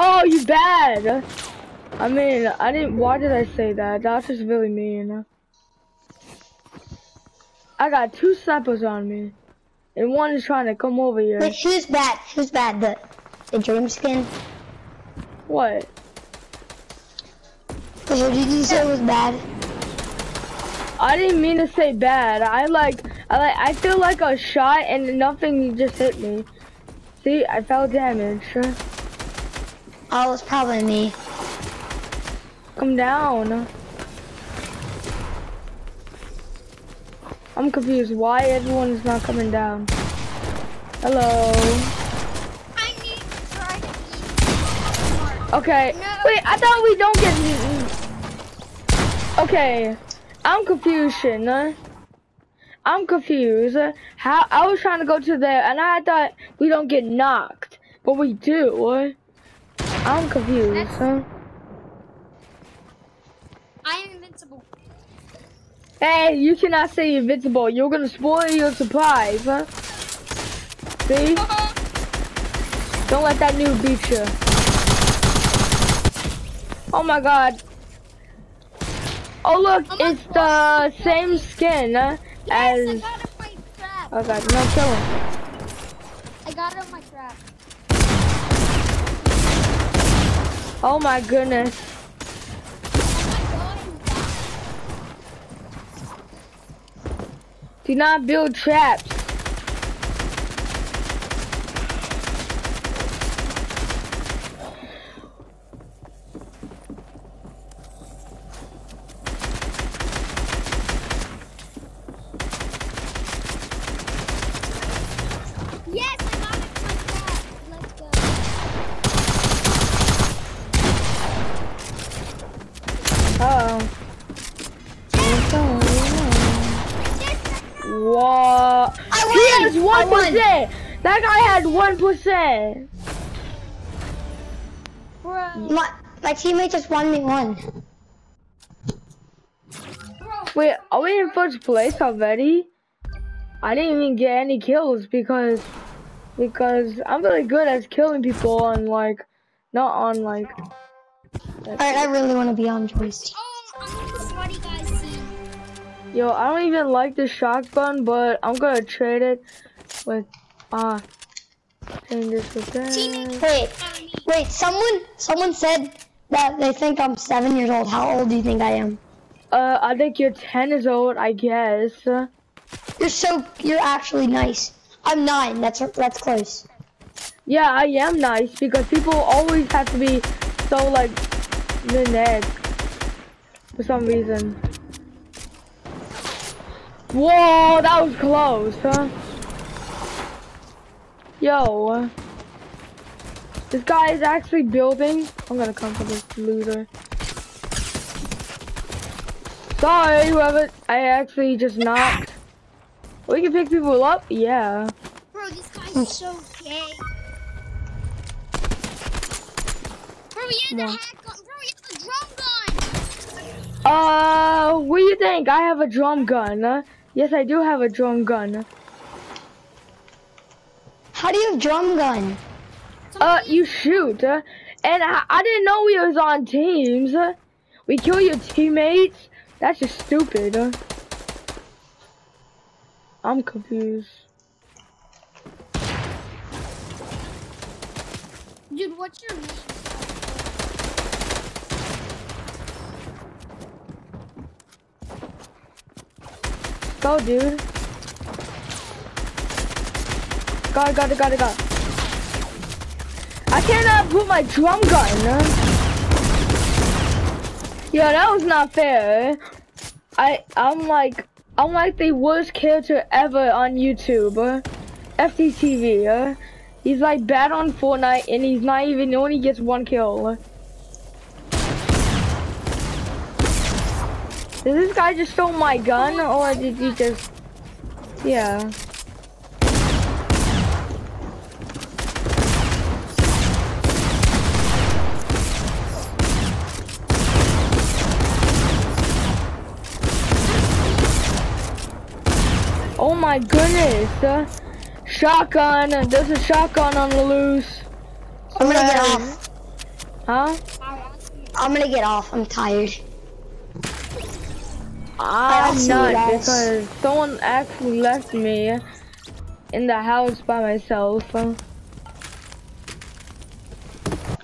Oh, you bad. I mean, I didn't. Why did I say that? That's just really mean. I got two snipers on me, and one is trying to come over here. Wait, who's bad? Who's bad? The the dream skin? What? Who did you say was bad? I didn't mean to say bad. I like, I like, I feel like a shot and nothing just hit me. See, I felt damage. Oh, it's probably me. Come down. I'm confused. Why everyone is not coming down? Hello. I need to try to eat. Okay. No. Wait, I thought we don't get eaten. Okay. I'm confusion. I'm confused. How I was trying to go to there and I thought we don't get knocked, but we do. I'm confused. Huh? I am invincible. Hey, you cannot say invincible. You're gonna spoil your surprise, huh? See? Don't let that new beat you. Oh my god. Oh look, Oh it's the same skin uh, Yes, as. got it my. Oh god, no kill him. I got it on my trap. Oh my goodness. Do not build traps. my god. Yes, I got it on my trap. Let's go. Uh oh. Yes, What? I He win! has I one. That guy had one percent. bro. My my teammate just won me one. Bro. Wait, are we in first place already? I didn't even get any kills because because I'm really good at killing people on like not on like Alright, I really want to be on Joyce. Um, I'm on the sweaty guys team. yo I don't even like the shotgun but I'm gonna trade it with uh change this with that. Wait, wait, someone someone said that they think I'm seven years old. How old do you think I am? Uh I think you're ten years old I guess. You're so you're actually nice. I'm nine. That's that's close. Yeah I am nice because people always have to be so like the neck for some reason. Whoa, that was close, huh? Yo, this guy is actually building. I'm gonna come for this loser. Sorry, whoever I actually just knocked. We can pick people up, yeah. Bro, this guy's so gay. Bro, he had the Yeah. hat gun. Bro, he has the drum gun. Uh, what do you think? I have a drum gun. Uh, yes, I do have a drum gun. How do you have drum gun? Uh, you shoot. Uh, and I, I didn't know we was on teams. Uh, we kill your teammates. That's just stupid. Uh, I'm confused. Dude, what's your name? Go, dude. Got it, got it, got it, got it. I cannot put my drum gun. Yeah, that was not fair. I, I'm like, I'm like the worst character ever on YouTube. FTTV. He's like bad on Fortnite and he's not even, he only gets one kill. Did this guy just stole my gun or did he just, yeah. Oh my goodness. Uh, shotgun. There's a shotgun on the loose. I'm gonna get off. Huh? I'm gonna get off. I'm tired. I'm not because someone actually left me in the house by myself.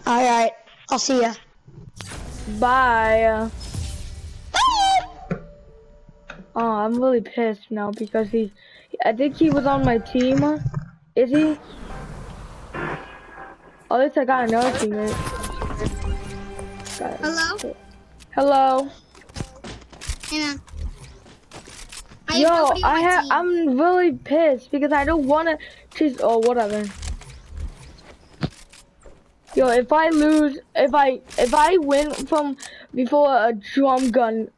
Alright. I'll see ya. Bye. Oh, I'm really pissed now because he, I think he was on my team. Is he? Oh, at least I got another teammate. Got. Hello? Hello. Man. I Yo, I have. I'm really pissed because I don't want to chase. Oh, whatever. Yo, if I lose, if I if I win from before a drum gun,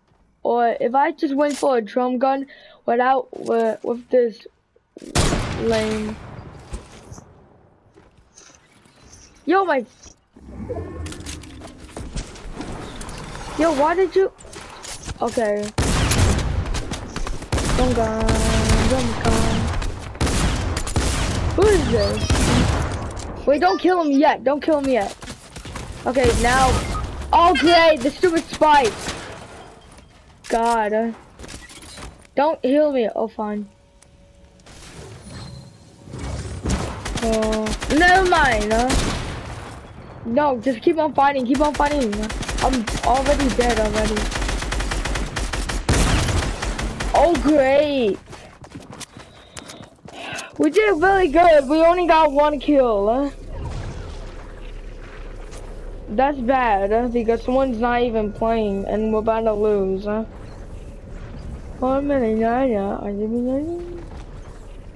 or if I just went for a drum gun without with, with this lane. Yo, my. Yo, why did you? Okay. Drum gun, drum gun. Who is this? Wait, don't kill him yet. Don't kill him yet. Okay, now. Oh, great. The stupid spike. God. Don't heal me. Oh, fine. Oh, never mind. No, just keep on fighting. Keep on fighting. I'm already dead already. Oh, great. We did really good. We only got one kill. That's bad because someone's not even playing and we're about to lose. Huh?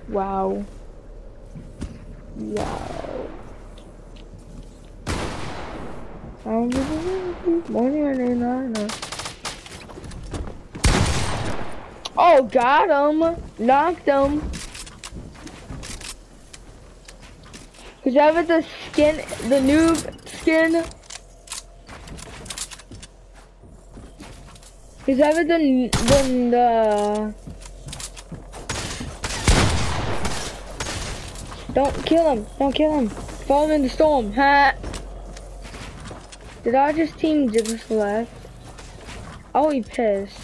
Wow. Wow. Oh, got him. Knocked him. Cause ever the skin, the new skin. Is ever the the the. Don't kill him! Don't kill him! Follow him in the storm! Ha! Did I just team just left? Oh, he pissed.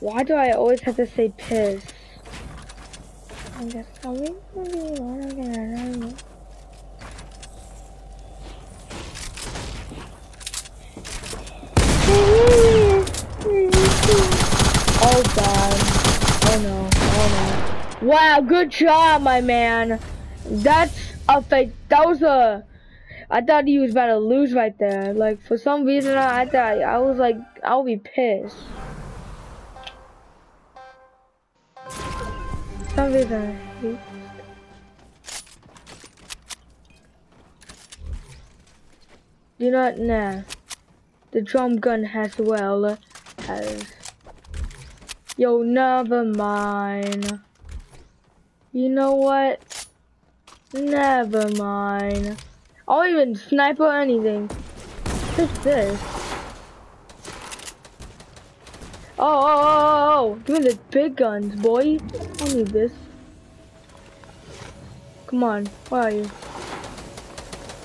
Why do I always have to say piss? I'm just coming for you, I'm gonna know. Oh god. Oh no. Oh no. Wow, good job, my man. That's a fake. That was a. I thought he was about to lose right there. Like, for some reason, I, thought, I was like, I'll be pissed. Some reason. Do not know. The drum gun has well uh, has. Yo, never mind. You know what? Never mind. I'll even snipe or anything. What's this? Oh, oh, oh, oh, oh, give me the big guns, boy. I need this. Come on, where are you?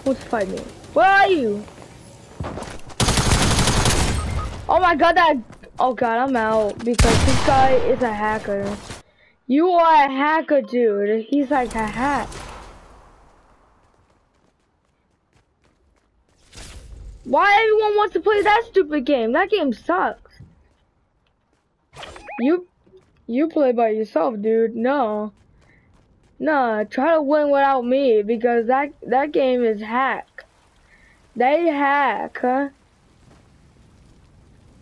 Let's fight me. Where are you? Oh my god, that. Oh god, I'm out because this guy is a hacker. You are a hacker, dude. He's like a hack. Why everyone wants to play that stupid game? That game sucks. You, you play by yourself, dude. No. Nah, try to win without me because that that game is hack. They hack, huh?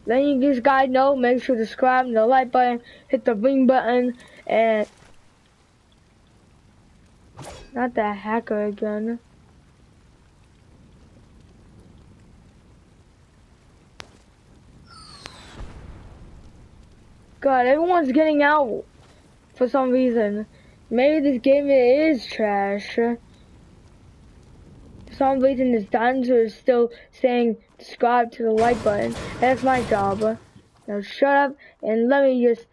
Then you just guys know, make sure to subscribe, the like button, hit the ring button, and not that hacker again. God, everyone's getting out for some reason. Maybe this game is trash. For some reason this dinosaur is still saying subscribe to the like button. That's my job. Now shut up and let me just